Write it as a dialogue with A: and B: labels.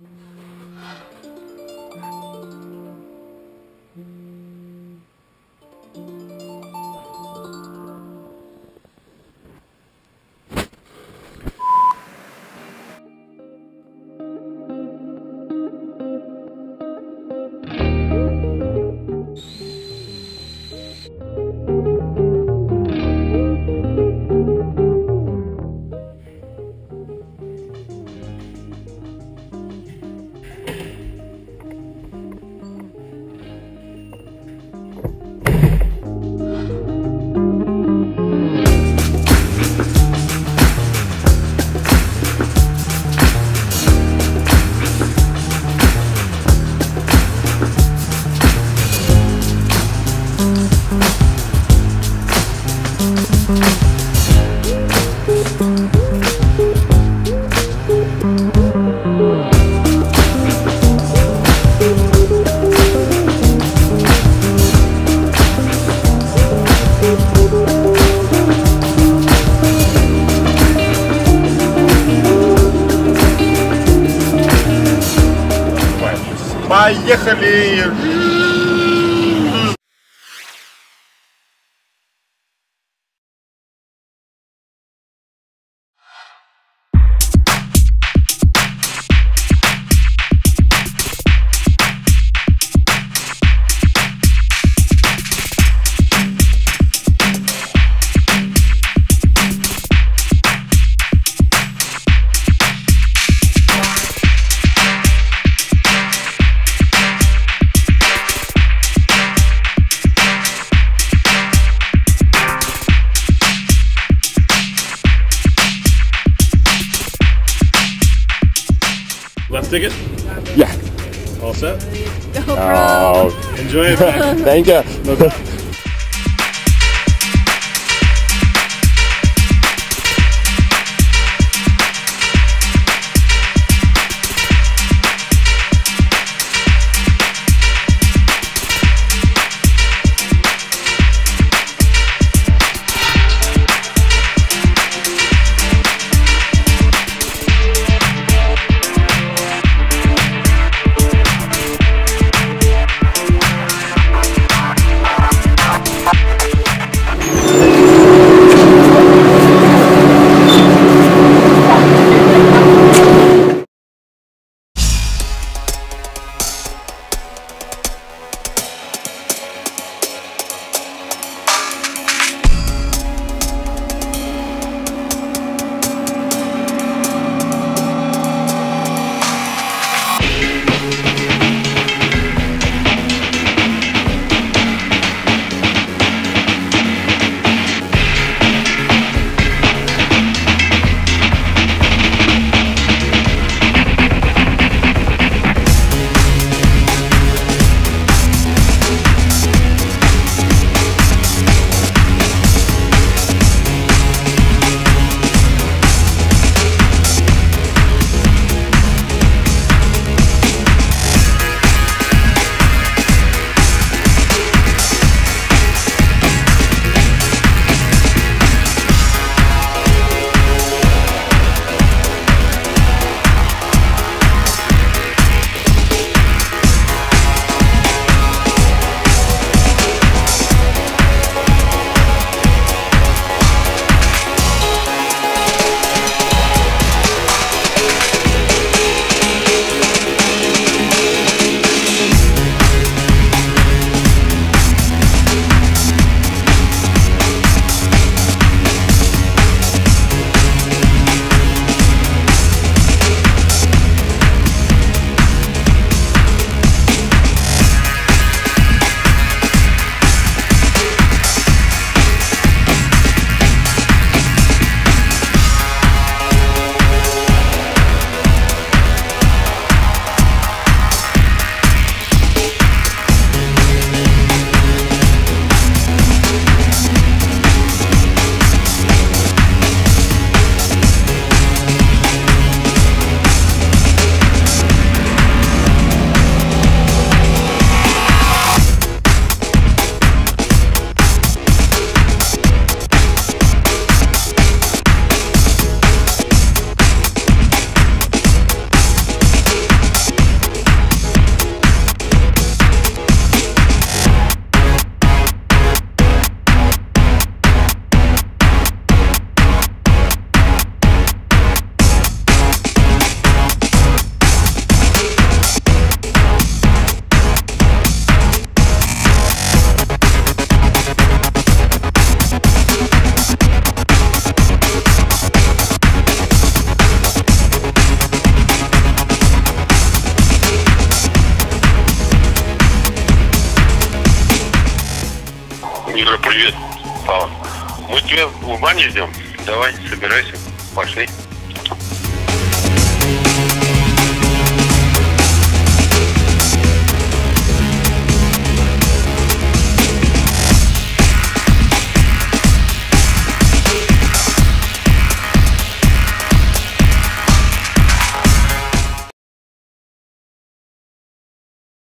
A: Mm. Поехали!
B: stick it?
C: Yeah.
B: All set? Go pro.
C: Oh.
B: Enjoy it.
C: Thank you.
A: No Юра, привет. Павел. Мы тебя в бане ждем. Давай, собирайся. Пошли.